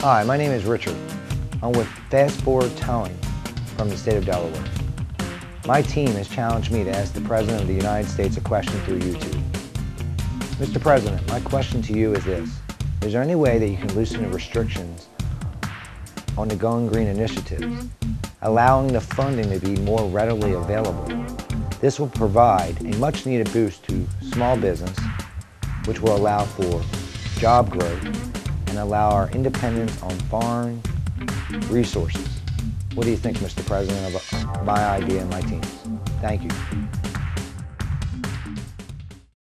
Hi, my name is Richard. I'm with Fast4Wrd Towing from the state of Delaware. My team has challenged me to ask the President of the United States a question through YouTube. Mr. President, my question to you is this. Is there any way that you can loosen the restrictions on the Going Green initiative, allowing the funding to be more readily available? This will provide a much needed boost to small business, which will allow for job growth and allow our independence on foreign resources. What do you think, Mr. President, of my idea and my team's? Thank you.